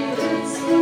Jesus.